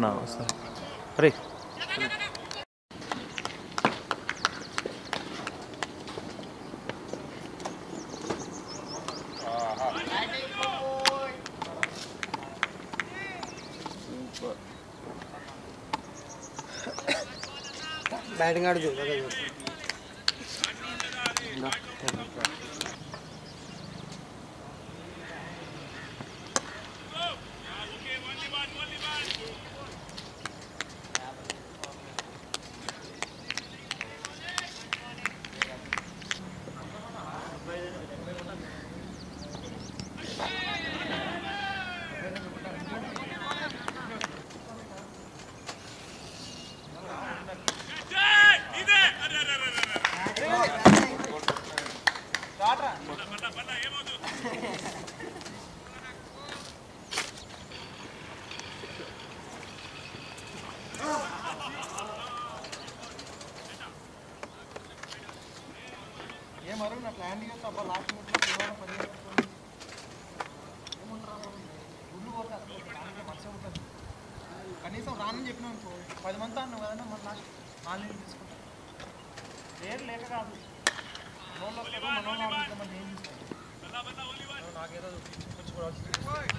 Pana. Rych. Batting आड़ जो online తీసుకుంటాం లేదు లేక కాదు మనోళ్ళు వస్తారు మనోళ్ళు ఆడుకుంటామని నేను తీసుకుంటాను నాకేదో చూపించుకోవాల్సింది వాడు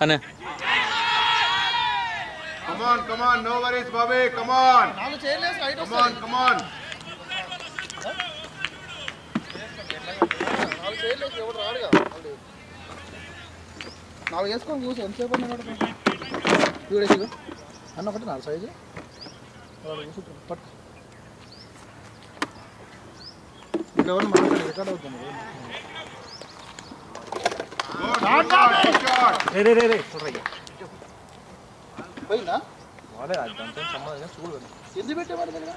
అనే Come on, come on, no worries, Bobby. Come on. నాలుగు height Come on, come on. నాలుగు చైర్లు వేసి ఎవడు రాడుగా వాళ్ళు. నాలుగు వేసుకొని కూర్చో ఎంతసేపు అన్న చూడేసి అన్న ఒకటి నాలుగు సైజు పట్టు ఇక్కడ ఎవరు మాట్లాడి రికార్డ్ అవుతుంది రే రే రే రే చూడయ్యా పోయిందా వాడే అది దాంతో సంబంధం చూడు ఎందుకు పెట్టేవాడు మరి మీరా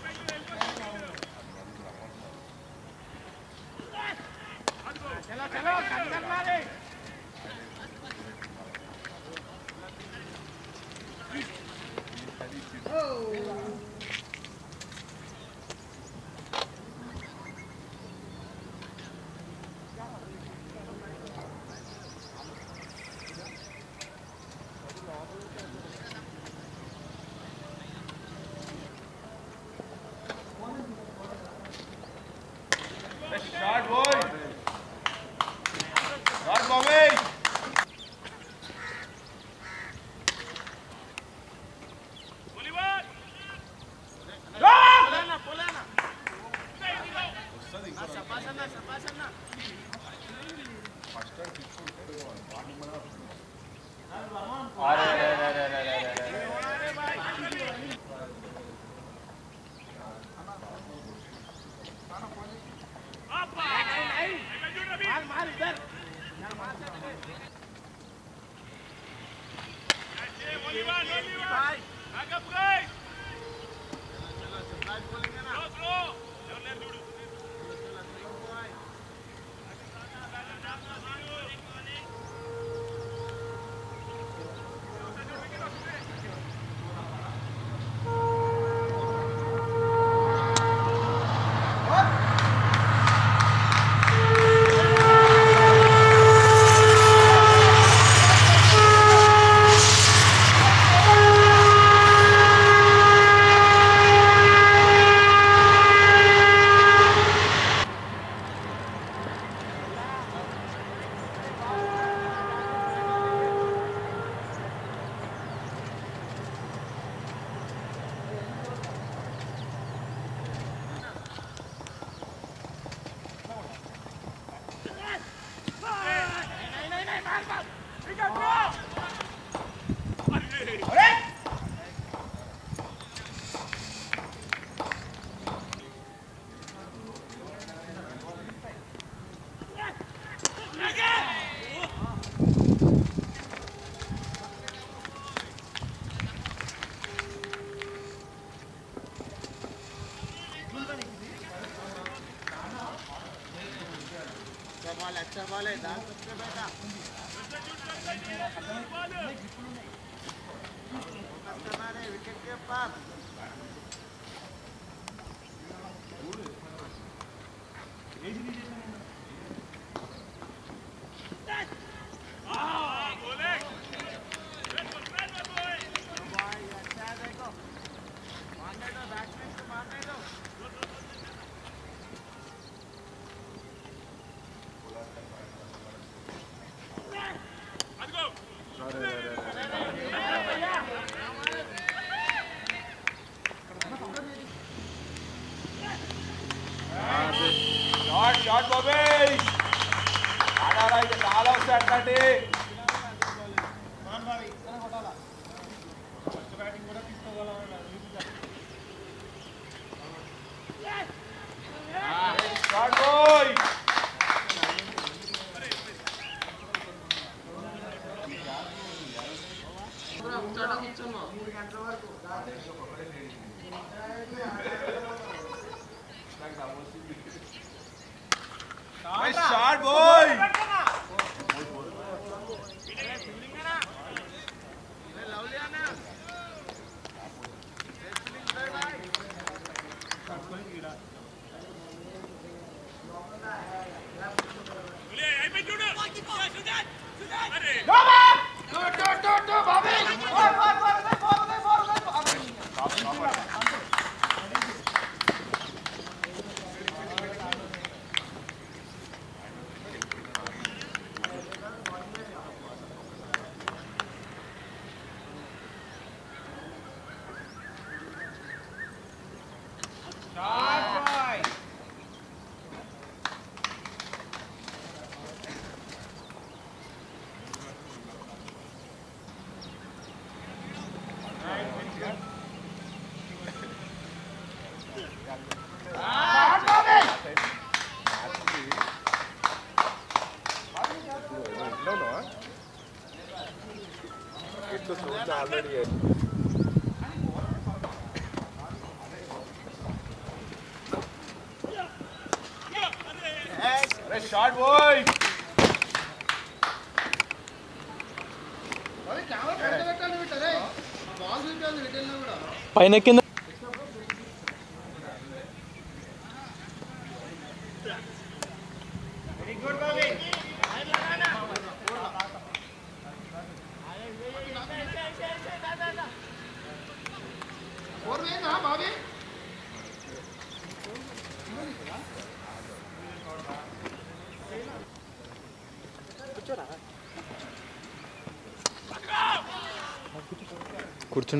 shot olha a. Ready. Ready. అరే షాట్ బాయ్ పైన కింద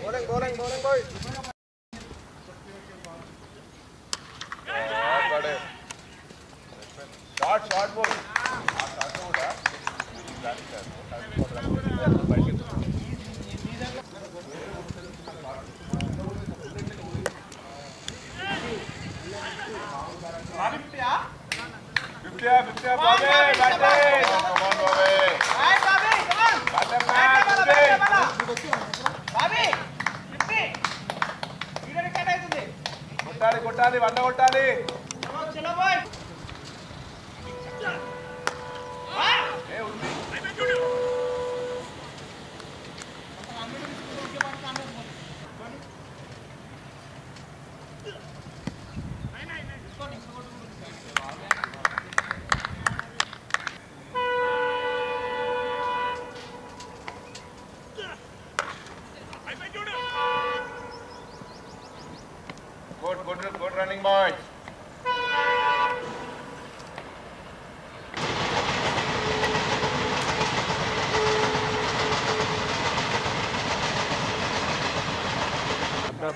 Goreng, goreng, goreng, boy. కొట్టాలి వండ కొట్టాలి. ఏ ఉంది?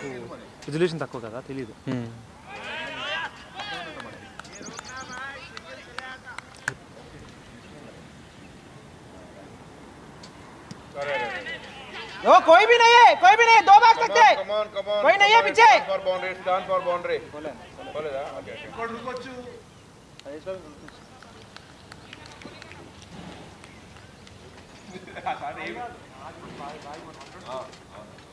నాకు రిజల్యూషన్ తక్కువ కదా తెలియదు ओ कोई भी नहीं है कोई भी नहीं दो भाग सकते हैं Come on, come on. कोई नहीं है come on, पीछे। it's done For boundary, it's done for boundary. పోలేదా? Okay, okay. పడిందిలే అది బా. ఆడ గుద్దేది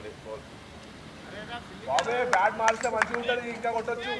కాదు. స్లిప్ అయింది బాల్. బాబే బ్యాట్ మారిస్తే మంచిగా ఉంటుంది ఇంకా కొట్టొచ్చు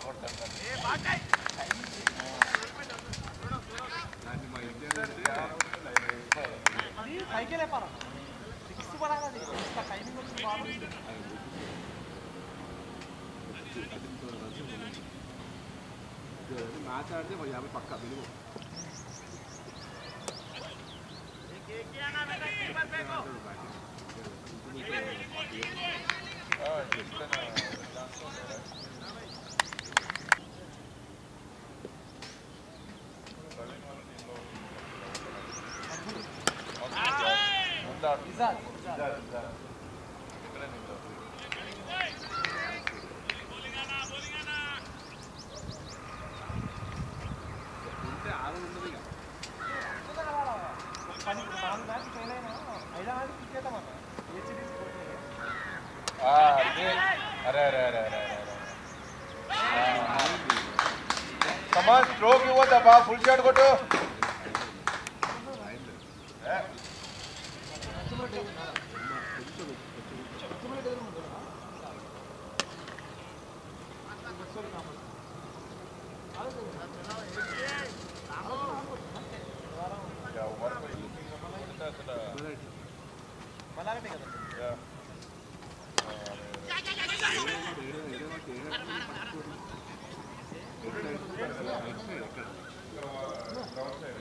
చాలా బాగా కొడతాడు అది సైకిల్ ఎప్పారా సిక్స్ పడాలి అది ఇంత టైమింగ్ వచ్చింది బాగుంది మ్యాచ్ ఆడితే మరి యాభై పక్క మినిమం ఉంటే Güzel. Güzel, güzel. अरे अरे अरे अरे अरे कमान स्ट्रोक युवा दबा फुल शॉट कोटो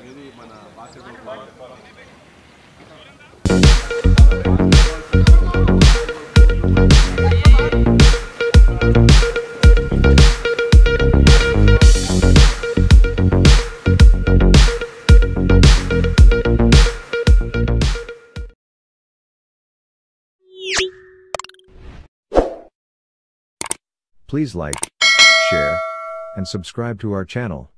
ఏది మన basket Please like, share, and subscribe to our channel.